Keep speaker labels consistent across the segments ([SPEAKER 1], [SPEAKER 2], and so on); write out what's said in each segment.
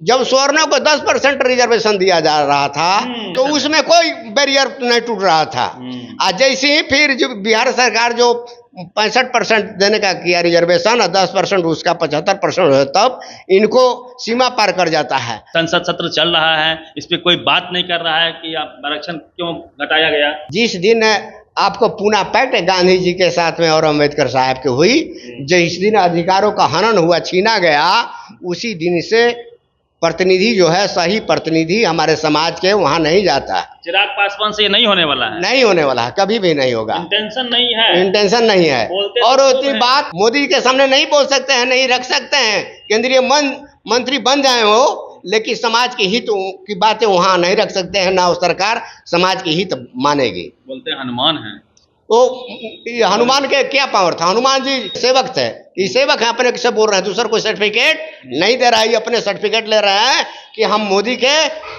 [SPEAKER 1] जब सवर्णों को 10 परसेंट रिजर्वेशन दिया जा रहा था
[SPEAKER 2] हम्म।
[SPEAKER 1] तो उसमें कोई बैरियर नहीं टूट रहा था
[SPEAKER 2] हम्म।
[SPEAKER 1] आज जैसे ही फिर जो बिहार सरकार जो पैंसठ परसेंट देने का किया रिजर्वेशन और दस परसेंट उसका पचहत्तर परसेंट हो तब इनको सीमा पार कर जाता है
[SPEAKER 2] संसद सत्र चल रहा है इस पे कोई बात नहीं कर रहा है कि आप आरक्षण क्यों घटाया गया
[SPEAKER 1] जिस दिन आपको पूना पैक्ट गांधी जी के साथ में और अंबेडकर साहब की हुई जिस दिन अधिकारों का हनन हुआ छीना गया उसी दिन से प्रतिनिधि जो है सही प्रतिनिधि हमारे समाज के वहाँ नहीं जाता। है
[SPEAKER 2] चिराग पासवान से ये नहीं होने वाला है।
[SPEAKER 1] नहीं होने वाला है कभी भी नहीं होगा।
[SPEAKER 2] इंटेंशन नहीं है।
[SPEAKER 1] इंटेंशन नहीं है। और
[SPEAKER 2] तो
[SPEAKER 1] उतनी बात मोदी के सामने नहीं बोल सकते हैं नहीं रख सकते हैं। केंद्रीय मन मंत्री बन जाए वो लेकिन समाज के हित की बातें वहाँ नहीं रख सकते हैं ना सरकार समाज के हित मानेगी।
[SPEAKER 2] बोलते हनुमान है।
[SPEAKER 1] तो हनुमान के क्या पावर था? हनुमान जी सेवक थे। ये सेवक है अपने से बोल रहे हैं? दूसर कोई सर्टिफिकेट नहीं दे रहा है ये अपने सर्टिफिकेट ले रहे हैं कि हम मोदी के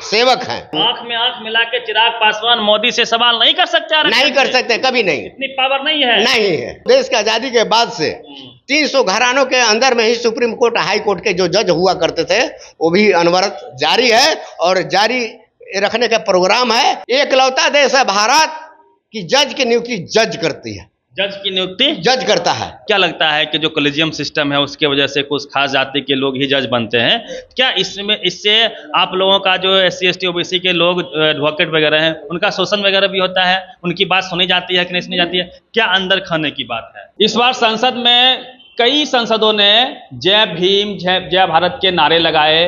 [SPEAKER 1] सेवक हैं।
[SPEAKER 2] आँख में आँख मिला के चिराग पासवान मोदी से सवाल नहीं कर सकते
[SPEAKER 1] नहीं कर सकते कभी नहीं।
[SPEAKER 2] इतनी पावर नहीं है।
[SPEAKER 1] नहीं है। देश की आज़ादी के बाद से
[SPEAKER 2] हम्म।
[SPEAKER 1] तीन सौ घरानों के अंदर में ही सुप्रीम कोर्ट हाई कोर्ट के जो जज हुआ करते थे वो भी अनवरत जारी है और जारी रखने का प्रोग्राम है। एकलौता देश है भारत की जज की नियुक्ति जज करती है।
[SPEAKER 2] जज की नियुक्ति
[SPEAKER 1] जज करता है।
[SPEAKER 2] क्या लगता है कि जो कॉलेजियम सिस्टम है उसके वजह से कुछ खास जाति के लोग ही जज बनते हैं? क्या इसमें इससे आप लोगों का जो S C S T OBC के लोग एडवोकेट वगैरह हैं उनका शोषण वगैरह भी होता है? उनकी बात सुनी जाती है कि नहीं सुनी जाती है? क्या अंदर खाने की बात है? इस बार संसद में कई सांसदों ने जय भीम जय जय भारत के नारे लगाए।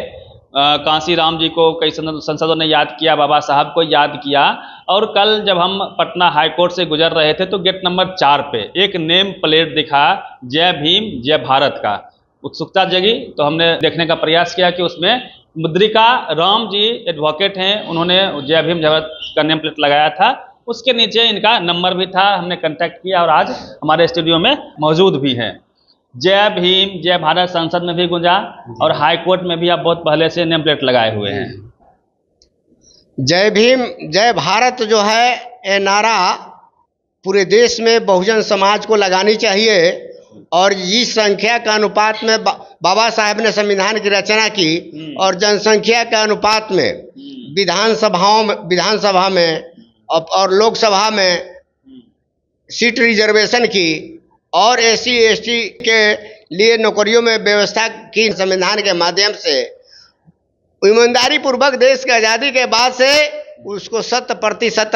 [SPEAKER 2] कांसी राम जी को कई संसद- ने याद किया, बाबा साहब को याद किया। और कल जब हम पटना हाई कोर्ट से गुजर रहे थे तो गेट नंबर चार पे एक नेम प्लेट दिखा, जय भीम, जय भारत का। उत्सुकता जगी तो हमने देखने का प्रयास किया कि उसमें मुद्रिका राम जी एडवोकेट हैं, उन्होंने जय भीम, जय भारत का नेम प्लेट लगाया था। उसके नीचे इनका नंबर भी था, हमने कांटेक्ट किया और आज हमारे स्टूडियो में मौजूद भी हैं। जय भीम जय भारत संसद में भी गुंजा और हाई कोर्ट में भी आप बहुत पहले से नेम प्लेट लगाए हुए हैं।
[SPEAKER 1] जय भीम जय भारत जो है ये नारा पूरे देश में बहुजन समाज को लगानी चाहिए और इस संख्या के अनुपात में बा, बाबा साहब ने संविधान की रचना की
[SPEAKER 2] हम्म।
[SPEAKER 1] और जनसंख्या के अनुपात में विधानसभाओं में विधानसभा में और और लोकसभा में सीट रिजर्वेशन की और एस सी के लिए नौकरियों में व्यवस्था की संविधान के माध्यम से ईमानदारी पूर्वक देश की आज़ादी के बाद से उसको शत प्रतिशत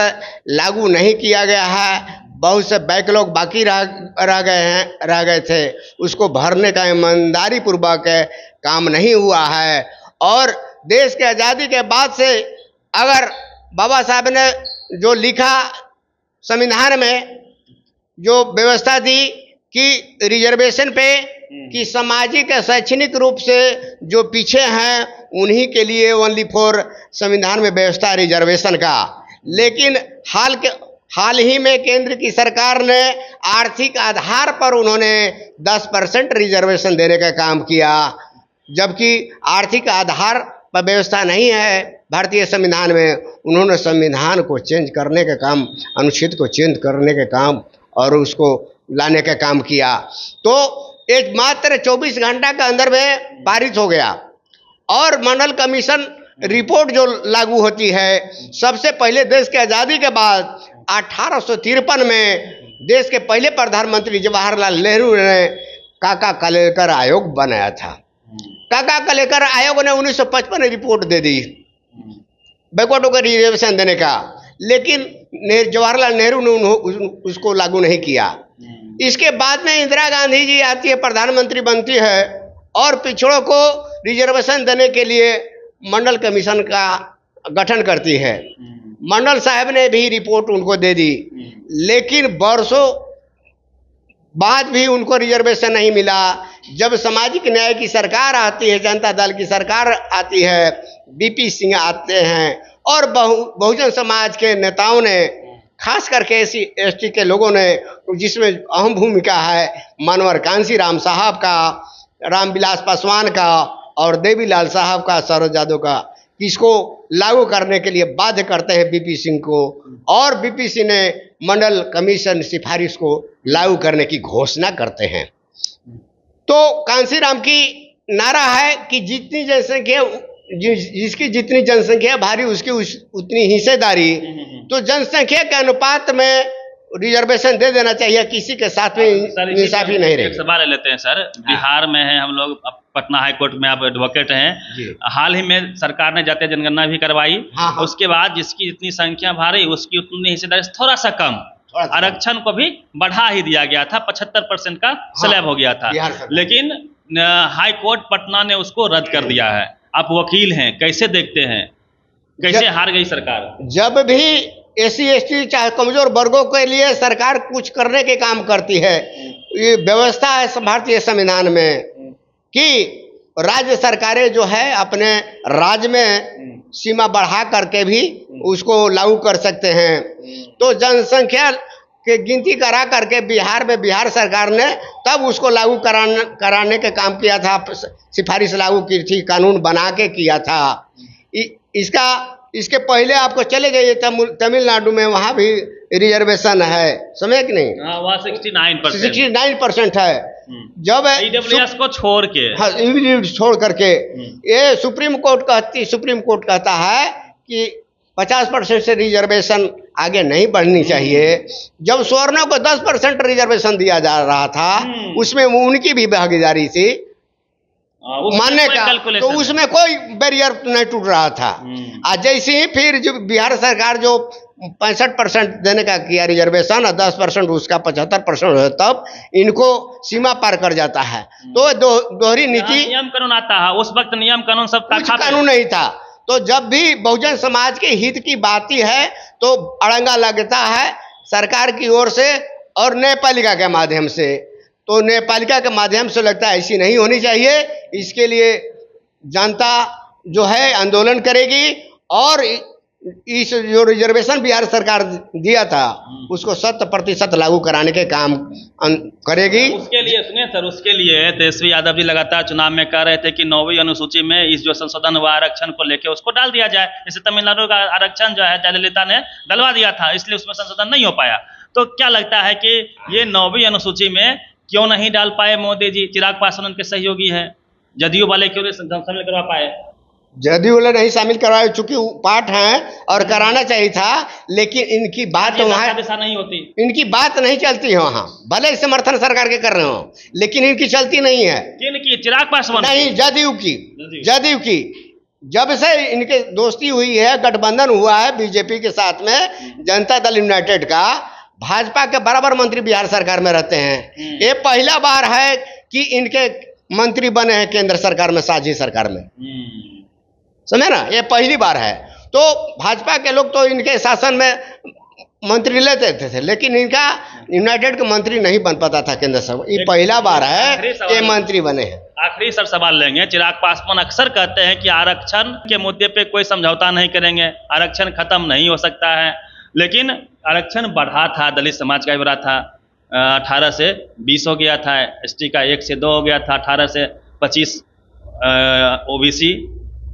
[SPEAKER 1] लागू नहीं किया गया है। बहुत से बैकलॉग बाकी रह रह गए हैं, रह गए थे। उसको भरने का ईमानदारी पूर्वक काम नहीं हुआ है। और देश की आज़ादी के बाद से अगर बाबा साहब ने जो लिखा संविधान में जो व्यवस्था दी कि रिजर्वेशन पे कि सामाजिक शैक्षणिक रूप से जो पीछे हैं उन्हीं के लिए ओनली फॉर संविधान में व्यवस्था रिजर्वेशन का। लेकिन हाल के हाल ही में केंद्र की सरकार ने आर्थिक आधार पर उन्होंने 10 परसेंट रिजर्वेशन देने का काम किया जबकि आर्थिक आधार पर व्यवस्था नहीं है। भारतीय संविधान में उन्होंने संविधान को चेंज करने का काम अनुच्छेद को चेंज करने का काम और उसको लाने का काम किया। तो एक मात्र 24 घंटा के अंदर में पारित हो गया। और मंडल कमीशन रिपोर्ट जो लागू होती है, सबसे पहले देश की आज़ादी के बाद अठारह में देश के पहले प्रधानमंत्री जवाहरलाल नेहरू ने काका कलेकर आयोग बनाया था। काका कलेकर आयोग ने 1955 में रिपोर्ट दे दी बैकवर्डों को रिजर्वेशन देने का। लेकिन जवाहरलाल नेहरू ने उन्हों- उसको लागू नहीं किया। इसके बाद में इंदिरा गांधी जी आती है प्रधानमंत्री बनती है और पिछड़ों को रिजर्वेशन देने के लिए मंडल कमीशन का गठन करती है। मंडल साहब ने भी रिपोर्ट उनको दे दी। लेकिन बरसों बाद भी उनको रिजर्वेशन नहीं मिला। जब सामाजिक न्याय की सरकार आती है जनता दल की सरकार आती है बीपी सिंह आते हैं और बहु, बहुजन समाज के नेताओं ने, खास करके एस टी के लोगों ने, जिसमें अहम भूमिका है मनवर कांसी राम साहब का, रामविलास पासवान का, और देवीलाल साहब का, सरोज यादव का, इसको लागू करने के लिए बाध्य करते हैं बीपी सिंह को। और बीपी सिंह ने मंडल कमीशन सिफारिश को लागू करने की घोषणा करते हैं। तो कांसीराम की नारा है कि जितनी जनसंख्या जिसकी जितनी जनसंख्या भारी उसकी उस, उतनी हिस्सेदारी। तो जनसंख्या के अनुपात में रिजर्वेशन दे देना चाहिए किसी के साथ में इंसाफी नहीं रहेगी
[SPEAKER 2] सवाल लेते हैं सर। बिहार में है हम लोग पटना हाई कोर्ट में आप एडवोकेट हैं। हाल ही में सरकार ने जाते जनगणना भी करवाई।
[SPEAKER 1] हाँ, हाँ।
[SPEAKER 2] उसके बाद जिसकी जितनी संख्या भारी उसकी उतनी हिस्सेदारी थोड़ा सा कम। आरक्षण को भी बढ़ा ही दिया गया था पचहत्तर परसेंट का स्लैब हो गया था।
[SPEAKER 1] हाँ।
[SPEAKER 2] लेकिन हाई कोर्ट पटना ने उसको रद्द कर दिया है। आप वकील हैं कैसे देखते हैं? कैसे हार गई सरकार?
[SPEAKER 1] जब भी एस सी चाहे कमज़ोर वर्गों के लिए सरकार कुछ करने के काम करती है ये व्यवस्था है भारतीय संविधान में कि राज्य सरकारें जो है अपने राज्य में सीमा बढ़ा करके भी उसको लागू कर सकते हैं। तो जनसंख्या के गिनती करा करके बिहार में बिहार सरकार ने तब उसको लागू कराने कराने के काम किया था सिफारिश लागू की थी कानून बना के किया था। इ, इसका इसके पहले आपको चले जाइए तमिल- तमिलनाडु में वहाँ भी रिजर्वेशन है। समझे कि नहीं?
[SPEAKER 2] हाँ सिक्सटी नाइन परसेंट
[SPEAKER 1] है। जब
[SPEAKER 2] को छोड़ के।
[SPEAKER 1] हाँ, छोड़ करके।
[SPEAKER 2] हम्म।
[SPEAKER 1] ये सुप्रीम कोर्ट कहती सुप्रीम कोर्ट कहता है कि 50 परसेंट से रिजर्वेशन आगे नहीं बढ़नी चाहिए। जब स्वर्णों को 10 परसेंट रिजर्वेशन दिया जा रहा था
[SPEAKER 2] हम्म।
[SPEAKER 1] उसमें उनकी भी भागीदारी थी।
[SPEAKER 2] हाँ,
[SPEAKER 1] मानने का तो उसमें कोई बैरियर नहीं टूट रहा था।
[SPEAKER 2] हम्म।
[SPEAKER 1] आज जैसे ही फिर जो बिहार सरकार जो पैंसठ परसेंट देने का किया रिजर्वेशन और दस परसेंट उसका पचहत्तर परसेंट हो तब इनको सीमा पार कर जाता है। तो दो दोहरी नीति
[SPEAKER 2] नियम कानून आता है उस वक्त नियम कानून सब
[SPEAKER 1] कानून नहीं था। तो जब भी बहुजन समाज के हित की बात ही है तो अड़ंगा लगता है सरकार की ओर से और न्यायपालिका के माध्यम से। तो न्यायपालिका के माध्यम से लगता है ऐसी नहीं होनी चाहिए। इसके लिए जनता जो है आंदोलन करेगी और इस जो रिजर्वेशन बिहार सरकार दिया था उसको शत प्रतिशत लागू कराने के काम करेगी।
[SPEAKER 2] उसके लिए सुनिए सर उसके लिए तेजस्वी यादव जी लगातार चुनाव में कह रहे थे कि नौवीं अनुसूची में इस जो संशोधन हुआ आरक्षण को लेके उसको डाल दिया जाए। जैसे तमिलनाडु का आरक्षण जो है जयललिता ने डलवा दिया था इसलिए उसमें संशोधन नहीं हो पाया। तो क्या लगता है कि ये नौवीं अनुसूची में क्यों नहीं डाल पाए मोदी जी? चिराग पासवान उनके सहयोगी है। जदयू वाले क्यों नहीं शामिल करवा पाए?
[SPEAKER 1] जदयू वाले नहीं शामिल करवाए चूँकि पाठ हैं और कराना चाहिए था लेकिन इनकी बात वहाँ
[SPEAKER 2] नहीं होती।
[SPEAKER 1] इनकी बात नहीं चलती है वहाँ। भले ही समर्थन सरकार के कर रहे हो लेकिन इनकी चलती नहीं है।
[SPEAKER 2] किन की? चिराग पासवान।
[SPEAKER 1] नहीं जदयू की।
[SPEAKER 2] जदयू।
[SPEAKER 1] जदयू की। जब से इनके दोस्ती हुई है गठबंधन हुआ है बीजेपी के साथ में जनता दल यूनाइटेड का भाजपा के बराबर मंत्री बिहार सरकार में रहते हैं।
[SPEAKER 2] हम्म।
[SPEAKER 1] ये पहला बार है कि इनके मंत्री बने हैं केंद्र सरकार में साझी सरकार में।
[SPEAKER 2] हम्म।
[SPEAKER 1] समझे ना ये पहली बार है। तो भाजपा के लोग तो इनके शासन में मंत्री लेते थे, थे लेकिन इनका यूनाइटेड का मंत्री नहीं बन पाता था केंद्र सरकार ये पहला बार है कि मंत्री बने हैं।
[SPEAKER 2] आखिरी सब सवाल लेंगे। चिराग पासवान अक्सर कहते हैं कि आरक्षण के मुद्दे पे कोई समझौता नहीं करेंगे। आरक्षण खत्म नहीं हो सकता है। लेकिन आरक्षण बढ़ा था दलित समाज का भी बढ़ा था। अठारह से बीस हो गया था एसटी का एक से दो हो गया था अठारह से पच्चीस ओबीसी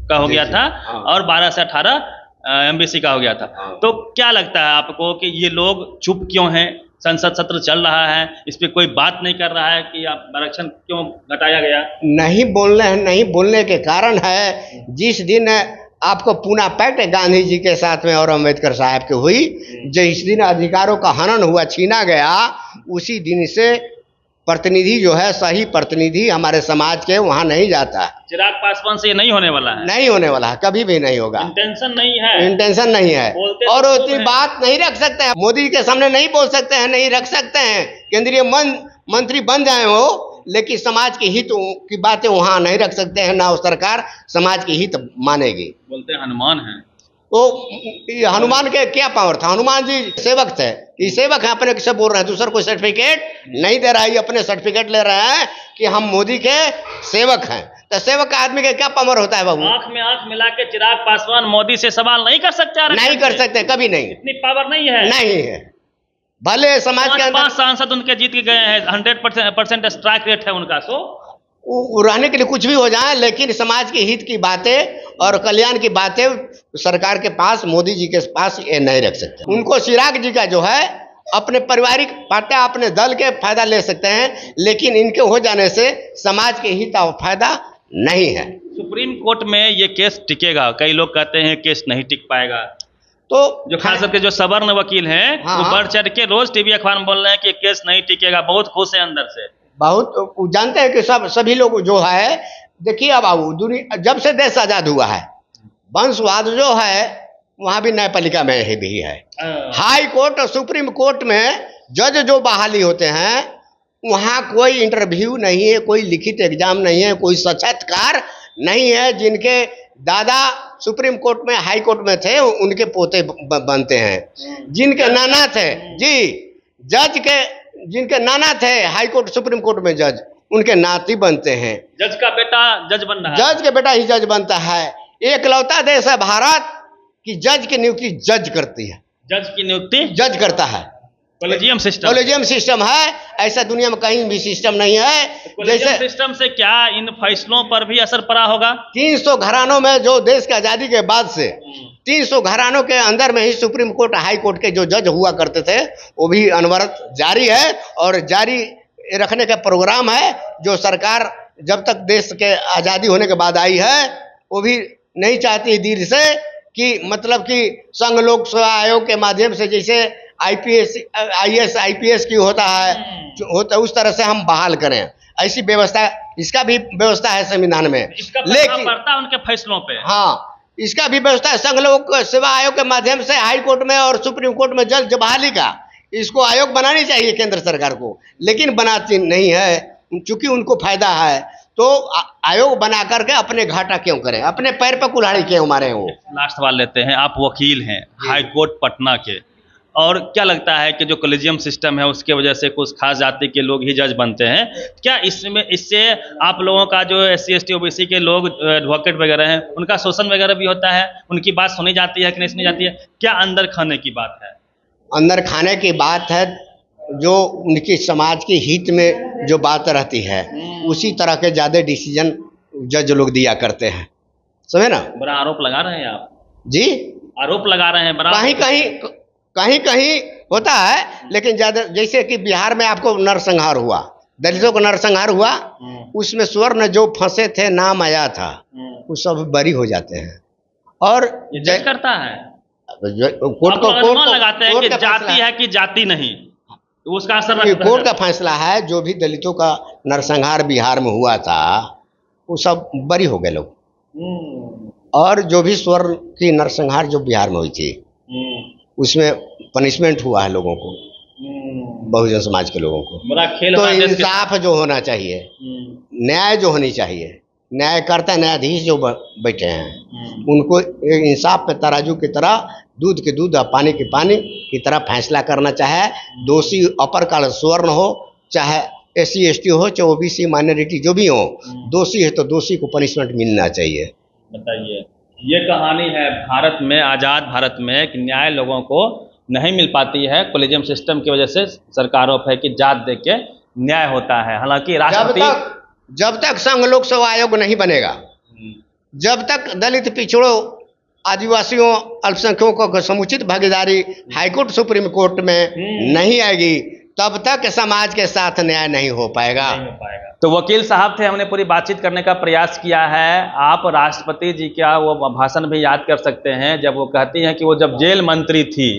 [SPEAKER 2] का हो गया था
[SPEAKER 1] हाँ।
[SPEAKER 2] और बारह से अठारह एमबीसी का हो गया था।
[SPEAKER 1] हाँ।
[SPEAKER 2] तो क्या लगता है आपको कि ये लोग चुप क्यों हैं? संसद सत्र चल रहा है इस पर कोई बात नहीं कर रहा है कि आप आरक्षण क्यों घटाया गया?
[SPEAKER 1] नहीं बोलने नहीं बोलने के कारण है जिस दिन आपको पूना पैक्ट गांधी जी के साथ में और अंबेडकर साहब की हुई जिस दिन अधिकारों का हनन हुआ छीना गया उसी दिन से प्रतिनिधि जो है सही प्रतिनिधि हमारे समाज के वहाँ नहीं जाता। है
[SPEAKER 2] चिराग पासवान से ये नहीं होने वाला है।
[SPEAKER 1] नहीं होने वाला है कभी भी नहीं होगा।
[SPEAKER 2] इंटेंशन नहीं है।
[SPEAKER 1] इंटेंशन नहीं है।
[SPEAKER 2] तो
[SPEAKER 1] और उतनी बात नहीं रख सकते हैं। मोदी जी के सामने नहीं बोल सकते हैं नहीं रख सकते हैं। केंद्रीय मन मंत्री बन जाए वो लेकिन समाज के हित की बातें वहाँ नहीं रख सकते हैं ना सरकार समाज के हित मानेगी।
[SPEAKER 2] बोलते हनुमान है।
[SPEAKER 1] तो हनुमान के क्या पावर था? हनुमान जी सेवक थे। ये सेवक है अपने से बोल रहे हैं? दूसरा कोई सर्टिफिकेट नहीं दे रहा है ये अपने सर्टिफिकेट ले रहे हैं कि हम मोदी के सेवक हैं। तो सेवक का आदमी का क्या पावर होता है बाबू?
[SPEAKER 2] आँख में आँख मिला के चिराग पासवान मोदी से सवाल नहीं कर सकते
[SPEAKER 1] नहीं कर सकते कभी नहीं।
[SPEAKER 2] इतनी पावर नहीं है।
[SPEAKER 1] नहीं है। भले समाज के अंदर
[SPEAKER 2] सांसद उनके जीत के गए हैं हंड्रेड परसेंट स्ट्राइक रेट है उनका सो।
[SPEAKER 1] वो वो रहने के लिए कुछ भी हो जाए लेकिन समाज के हित की बातें और कल्याण की बातें सरकार के पास मोदी जी के पास ये नहीं रख सकते। उनको चिराग जी का जो है अपने पारिवारिक बातें अपने दल के फ़ायदा ले सकते हैं लेकिन इनके हो जाने से समाज के हित और फ़ायदा नहीं है।
[SPEAKER 2] सुप्रीम कोर्ट में ये केस टिकेगा। कई लोग कहते हैं केस नहीं टिक पाएगा।
[SPEAKER 1] तो
[SPEAKER 2] जो खास करके जो सवर्ण वकील हैं
[SPEAKER 1] हाँ,
[SPEAKER 2] वो। बढ़ चढ़ के रोज टीवी अखबार में बोल रहे हैं कि केस नहीं टिकेगा। बहुत खुश है अंदर से।
[SPEAKER 1] बहुत जानते हैं कि सब सभी लोग जो है देखिए अब बाबू दुनिया जब से देश आज़ाद हुआ है वंशवाद जो है वहाँ भी न्यायपालिका में ही भी है। हाई कोर्ट और सुप्रीम कोर्ट में जज जो बहाली होते हैं वहाँ कोई इंटरव्यू नहीं है कोई लिखित एग्ज़ाम नहीं है कोई साक्षात्कार नहीं है जिनके दादा सुप्रीम कोर्ट में हाई कोर्ट में थे उनके पोते बनते हैं। जिनके नाना थे जी जज के जिनके नाना थे हाई कोर्ट सुप्रीम कोर्ट में जज। उनके नाती बनते हैं।
[SPEAKER 2] जज का बेटा जज बन रहा है।
[SPEAKER 1] जज के बेटा ही जज बनता है। एकलौता देश है भारत कि जज की नियुक्ति जज करती है।
[SPEAKER 2] जज की नियुक्ति
[SPEAKER 1] जज करता है।
[SPEAKER 2] कॉलेजियम सिस्टम
[SPEAKER 1] कॉलेजियम सिस्टम है। ऐसा दुनिया में कहीं भी सिस्टम नहीं है।
[SPEAKER 2] कॉलेजियम
[SPEAKER 1] जैसे
[SPEAKER 2] सिस्टम से क्या इन फैसलों पर भी असर पड़ा होगा?
[SPEAKER 1] 300 घरानों में जो देश की आज़ादी के बाद से 300 घरानों के अंदर में ही सुप्रीम कोर्ट हाई कोर्ट के जो जज हुआ करते थे वो भी अनवरत जारी है और जारी रखने का प्रोग्राम है जो सरकार जब तक देश के आज़ादी होने के बाद आई है वो भी नहीं चाहती दीर से कि मतलब कि संघ लोक सेवा आयोग के माध्यम से जैसे आईपीएस आईएएस आईपीएस की होता है जो होता है उस तरह से हम बहाल करें। ऐसी व्यवस्था इसका भी व्यवस्था है संविधान में।
[SPEAKER 2] लेकिन पड़ता उनके फैसलों पे।
[SPEAKER 1] हाँ इसका भी व्यवस्था है संघ लोक सेवा आयोग के माध्यम से हाई कोर्ट में और सुप्रीम कोर्ट में जल्द बहाली का। इसको आयोग बनानी चाहिए केंद्र सरकार को लेकिन बनाती नहीं है चूँकि उनको फ़ायदा है। तो आयोग बना करके अपने घाटा क्यों करें? अपने पैर पर कुल्हाड़ी क्यों मारे वो
[SPEAKER 2] लास्ट सवाल लेते हैं। आप वकील हैं हाईकोर्ट पटना के। और क्या लगता है कि जो कॉलेजियम सिस्टम है उसके वजह से कुछ खास जाति के लोग ही जज बनते हैं? क्या इसमें इससे आप लोगों का जो S C S T OBC के लोग एडवोकेट वगैरह हैं उनका शोषण वगैरह भी होता है? उनकी बात सुनी जाती है कि नहीं सुनी जाती है? क्या अंदर खाने की बात है?
[SPEAKER 1] अंदर खाने की बात है जो उनकी समाज के हित में जो बात रहती है उसी तरह के ज़्यादा डिसीज़न जज लोग दिया करते हैं। समझे ना?
[SPEAKER 2] बड़ा आरोप लगा रहे हैं आप।
[SPEAKER 1] जी?
[SPEAKER 2] आरोप लगा रहे हैं बड़ा
[SPEAKER 1] कहीं कहीं कहीं कहीं होता है लेकिन ज़्यादा जैसे कि बिहार में आपको नरसंहार हुआ दलितों को नरसंहार हुआ
[SPEAKER 2] हम्म,
[SPEAKER 1] उसमें स्वर्ण जो फंसे थे नाम आया था
[SPEAKER 2] हम्म।
[SPEAKER 1] वो सब बरी हो जाते हैं। और जय-
[SPEAKER 2] जज करता है।
[SPEAKER 1] कोर्ट को कोर्ट
[SPEAKER 2] लगाते हैं कि
[SPEAKER 1] का फैसला
[SPEAKER 2] जाति है कि जाति नहीं तो उसका असर
[SPEAKER 1] कोर्ट का फैसला है जो भी दलितों का नरसंहार बिहार में हुआ था वो सब बरी हो गए लोग।
[SPEAKER 2] हम्म,
[SPEAKER 1] और जो भी स्वर की नरसंहार जो बिहार में हुई थी
[SPEAKER 2] हम्म,
[SPEAKER 1] उसमें पनिशमेंट हुआ है लोगों को
[SPEAKER 2] हम्म।
[SPEAKER 1] बहुजन समाज के लोगों को। तो इंसाफ जो होना चाहिए न्याय जो होनी चाहिए न्यायकर्ता न्यायाधीश जो बैठे हैं।
[SPEAKER 2] हम्म।
[SPEAKER 1] उनको एक इंसाफ पे तराजू की तरह दूध के दूध और पानी के पानी की तरह फैसला करना चाहे। दोषी अपर काल स्वर्ण हो चाहे एस सी एस टी हो चाहे ओबीसी माइनॉरिटी जो भी हो। दोषी है तो दोषी को पनिशमेंट मिलना चाहिए।
[SPEAKER 2] बताइए ये कहानी है भारत में आज़ाद भारत में कि न्याय लोगों को नहीं मिल पाती है। कोलेजियम सिस्टम की वजह से सरकारों पर कि जात दे के न्याय होता है। हालाँकि राष्ट्रपति
[SPEAKER 1] जब तक संघ लोक सेवा आयोग नहीं बनेगा
[SPEAKER 2] हम्म,
[SPEAKER 1] जब तक दलित पिछड़ों आदिवासियों अल्पसंख्यकों को समुचित भागीदारी हाईकोर्ट सुप्रीम कोर्ट में
[SPEAKER 2] हम्म।
[SPEAKER 1] नहीं आएगी तब तक समाज के साथ न्याय नहीं हो पाएगा।
[SPEAKER 2] नहीं हो पाएगा। तो वकील साहब थे हमने पूरी बातचीत करने का प्रयास किया है। आप राष्ट्रपति जी का वो भाषण भी याद कर सकते हैं जब वो कहती हैं कि वो जब जेल मंत्री थी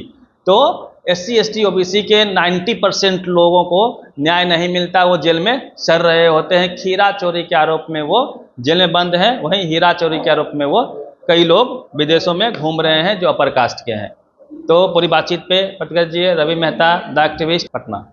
[SPEAKER 2] तो S C S T O B C के 90 परसेंट लोगों को न्याय नहीं मिलता, वो जेल में सर रहे होते हैं। खीरा चोरी के आरोप में वो जेल में बंद हैं, वहीं हीरा चोरी के आरोप में वो कई लोग विदेशों में घूम रहे हैं, जो अपर कास्ट के हैं। तो पूरी बातचीत पे, पटकर जी, रवि मेहता द एक्टिविस्ट पटना।